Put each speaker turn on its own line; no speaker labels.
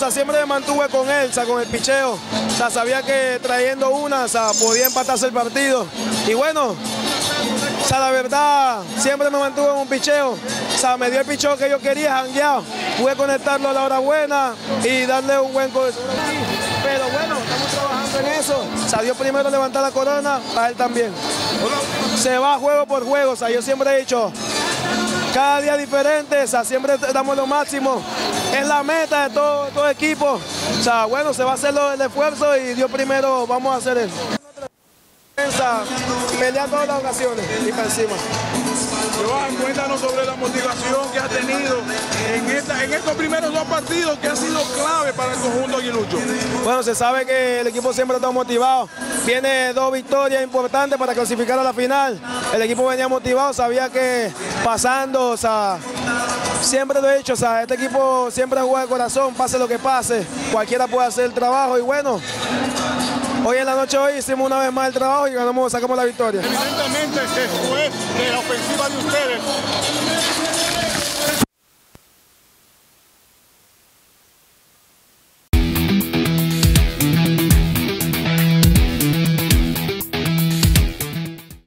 sea, siempre me mantuve con él, o sea, con el picheo. O sea, sabía que trayendo una, o sea, podía empatarse el partido. Y bueno, o sea, la verdad, siempre me mantuve en un picheo. O sea, me dio el picheo que yo quería, jangueado. Pude conectarlo a la hora buena y darle un buen corazón. Pero bueno, estamos trabajando en eso. O sea, Dios primero levantar la corona, a él también. Se va juego por juego, o sea, yo siempre he dicho, cada día diferente, o sea, siempre damos lo máximo. Es la meta de todo, todo equipo. O sea, bueno, se va a hacer el esfuerzo y Dios primero vamos a hacer eso. Pelear todas las ocasiones y para encima.
Joan, cuéntanos sobre la motivación que has tenido en, esta- en estos primeros dos partidos que ha sido clave para el conjunto aguilucho.
Bueno, se sabe que el equipo siempre está motivado. Viene dos victorias importantes para clasificar a la final. El equipo venía motivado, sabía que pasando, o sea, siempre lo he dicho, o sea, este equipo siempre juega de corazón, pase lo que pase, cualquiera puede hacer el trabajo y bueno, hoy en la noche hoy hicimos una vez más el trabajo y ganamos, sacamos la victoria.
Evidentemente, después de la ofensiva de ustedes,